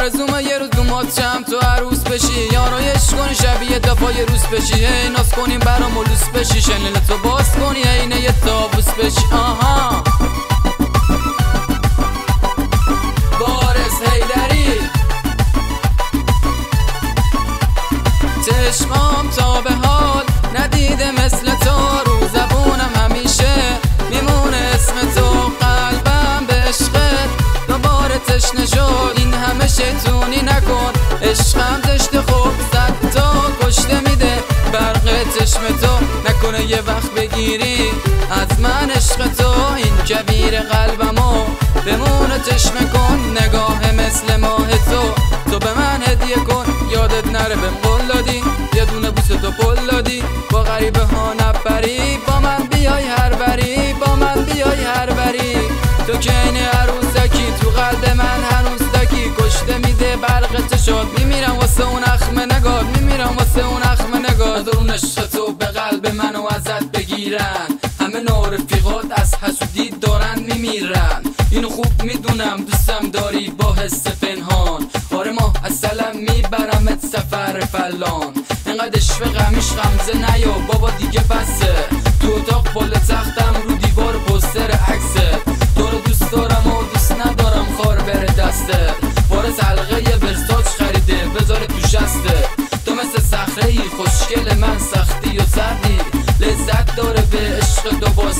آرزومه یه روز دومات چم تو عروس بشی. یارایش کنی شبیه دفاع روز بشی. هی ناز کنیم برام ملوس بشی. شنل تو باز کنی اینه یه تابوس بشی. آها. شیطونی نکن. عشقم زشت خوب زد تو کشته میده. برق چشم تو نکنه یه وقت بگیری. از من عشق تو این کبیر قلبمو بمونه چشم کن. نگاه مثل ماه تو. تو به من هدیه کن. یادت نره به شاد میمیرم واسه اون اخم نگاد میمیرم واسه اون اخم نگاد درون عشق تو به قلب منو ازت بگیرن. همه نارفیقات از حسودی دارن میمیرن. اینو خوب می‌دونم. دوستم داری با حس پنهان. آره ما اصلا میبرمت سفر فلان. اینقدر عشق غمیش غمزه نیا. بابا دیگه بسه.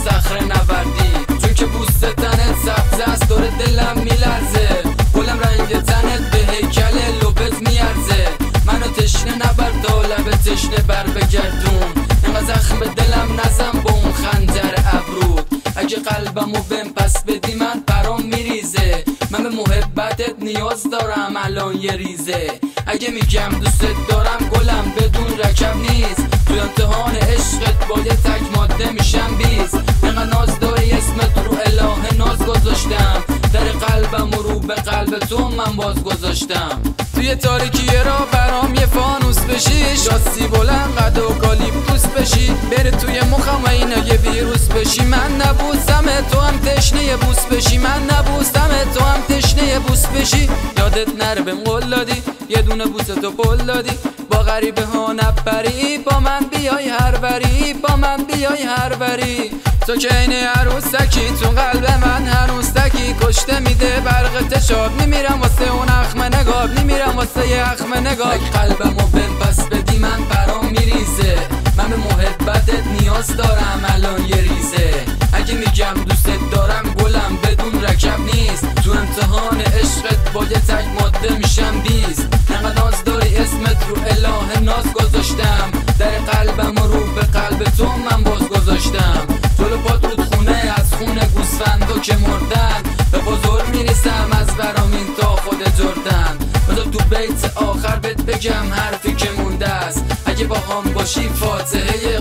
صخره نوردی. چون که بوست تنت سبز است داره دلم میلرزه. گلم رنگ تنت به هیکل لبت میارزه. منو تشنه نبر لب تشنه بر بگردون. اینقدر زخم دلم نزم با اون خنجر ابرود اگه قلبمو بهم پس بدی من برام میریزه. من به محبتت نیاز دارم الان یه ریزه. اگه میگم دوست دارم گلم بدون رکب نیست. تو امتحان عشقت با یه تک ماده میشم بیز گذاشتم. در قلبم و رو به قلب تو من باز گذاشتم. توی تاریکی را برام یه فانوس بشی. شاسی بلند قد و کالیپتوس بشی. بره توی مخم و اینا یه ویروس بشی. من نبوسم تو هم تشنه بوس بشی. من نبوسم تو هم تشنه بوس بشی. یادت نره بهم قول دادی. یه دونه بوس تو پل دادی. با غریبه ها نپری با من بیای هر بری با من بیای هر بری تو که این عروسکی تو قلب من هنوز تشاد میمیرم واسه اون اخم نگاه. میمیرم واسه یه اخم نگاه. قلبمو بهم پس بدی من برام میریزه. من به محبتت نیاز دارم الان یه ریزه. اگه میگم دوستت دارم گلم بدون رکب نیست. تو امتحان عشقت با یه تک ماده میشم بیست. انقدر ناز داری اسمت رو اله ناز گذاشتم. در قلبم رو به قلب تو من باز گذاشتم. طول پات رود خونه از خونه گوسفندو که مردن. بیت آخر بهت بگم حرفی که مونده است. اگه با هم باشی فاتحه